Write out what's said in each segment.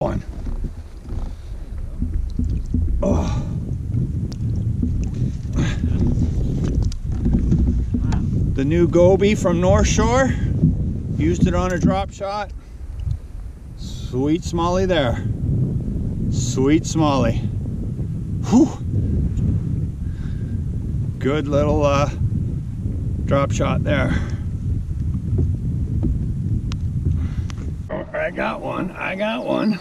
one. Oh. The new Goby from North Shore. Used it on a drop shot. Sweet Smallie there. Sweet Smallie. Whew. Good little uh, drop shot there. I got one. I got one.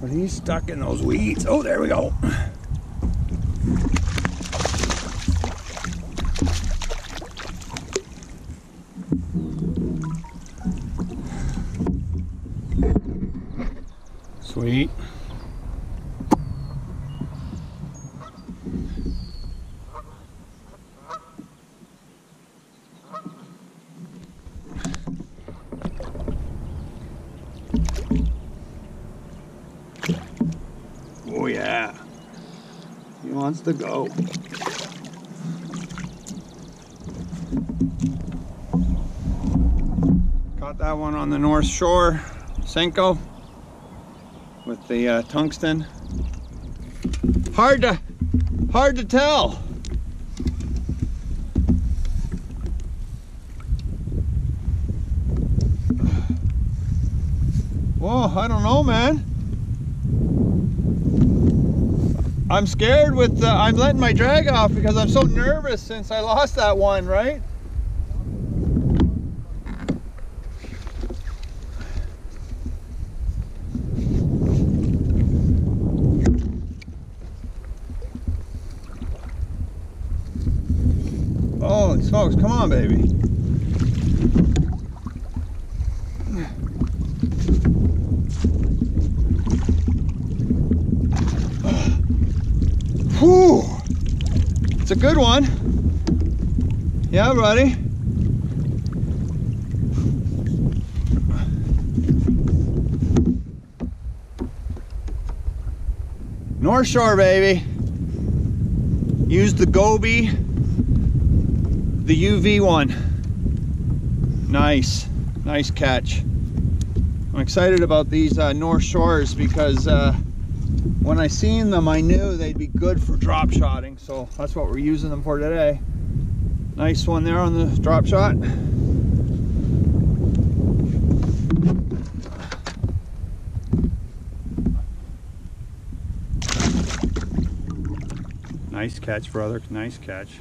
But he's stuck in those weeds. Oh, there we go. Sweet. Oh yeah. He wants to go. Caught that one on the North Shore, Senko, with the uh, tungsten. Hard to, hard to tell. Whoa, I don't know, man. I'm scared with, uh, I'm letting my drag off because I'm so nervous since I lost that one, right? Oh, smokes, come on, baby. Whew. It's a good one. Yeah, buddy. North Shore, baby. Use the Goby, the UV one. Nice, nice catch. I'm excited about these uh, North Shores because uh, when I seen them, I knew they'd be good for drop shotting. So that's what we're using them for today. Nice one there on the drop shot. Nice catch, brother. Nice catch.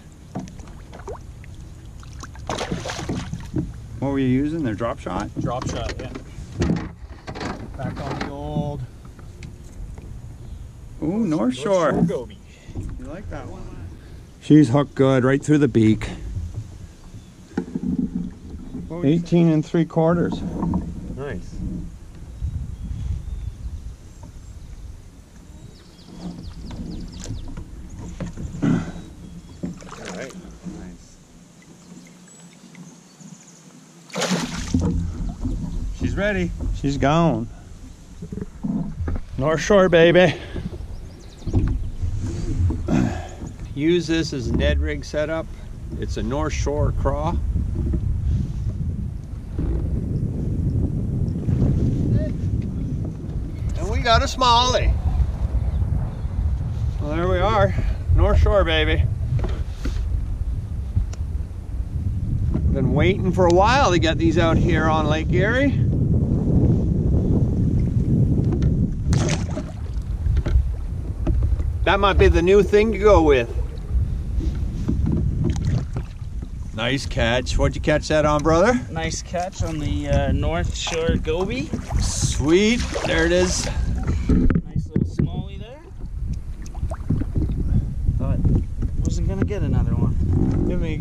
What were you using? Their drop shot? Drop shot, yeah. Back on the old Ooh, North Shore. You like that one? She's hooked good, right through the beak. 18 and three quarters. Nice. All right. Nice. She's ready. She's gone. North Shore, baby. Use this as a Ned rig setup. It's a North Shore craw. And we got a smallie. Well, there we are. North Shore, baby. Been waiting for a while to get these out here on Lake Erie. That might be the new thing to go with. Nice catch. What'd you catch that on, brother? Nice catch on the uh, North Shore Goby. Sweet. There it is. Nice little smallie there. But wasn't gonna get another one. Give me